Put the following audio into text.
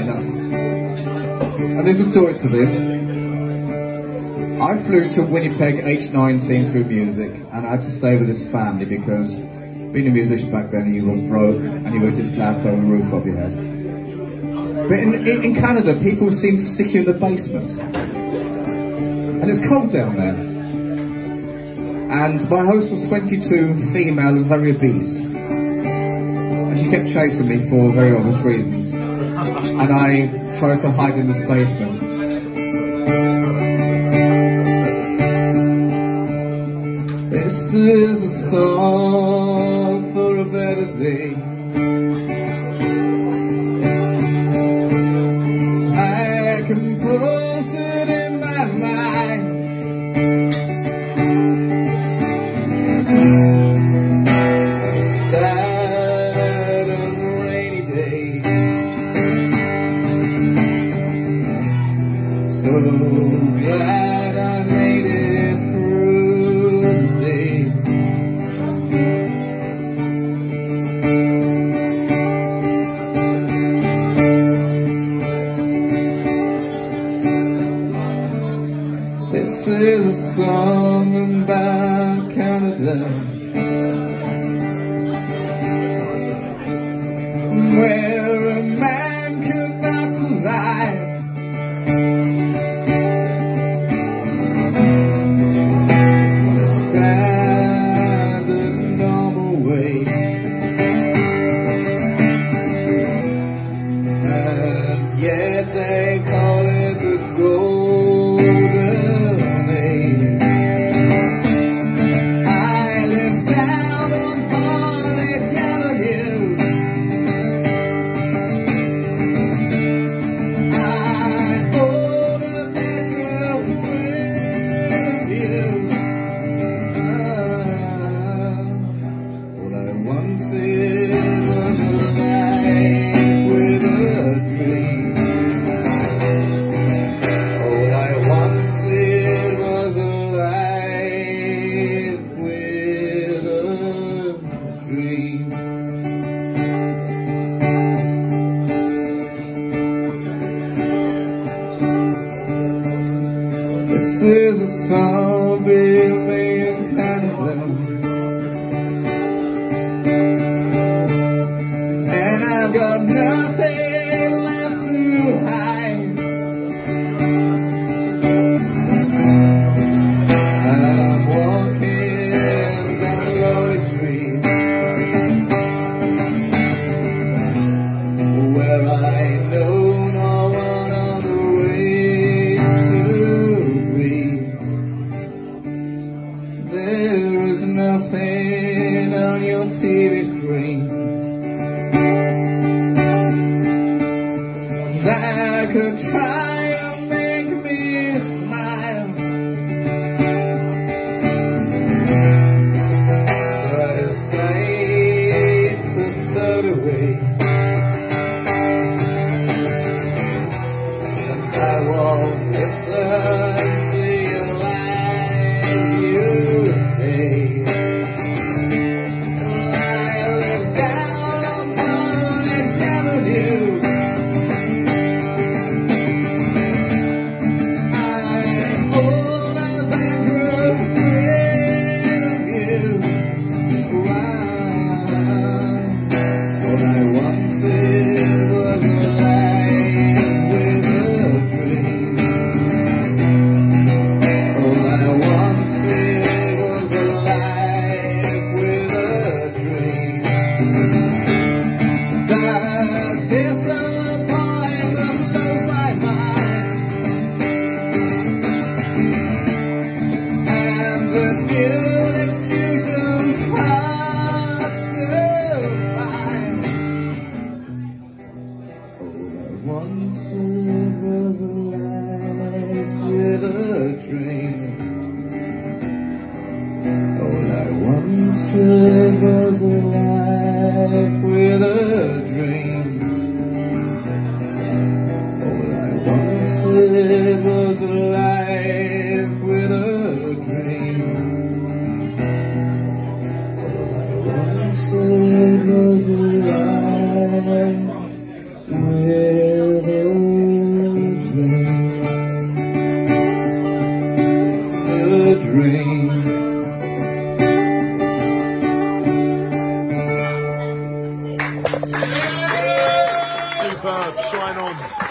Nice. And there's a story to this. I flew to Winnipeg age 19 through music, and I had to stay with this family because being a musician back then, you were broke and you were just glad to have a roof over your head. But in, in, in Canada, people seem to stick you in the basement. And it's cold down there. And my host was 22, female and very obese. And she kept chasing me for very obvious reasons. And I tried to hide in this basement. This is a song This is a song about Canada. Way. This is a song built in Canada. And I've got nothing TV that could try and make me smile. Try to say it's absurd away. And I won't listen with a dream. Shine on.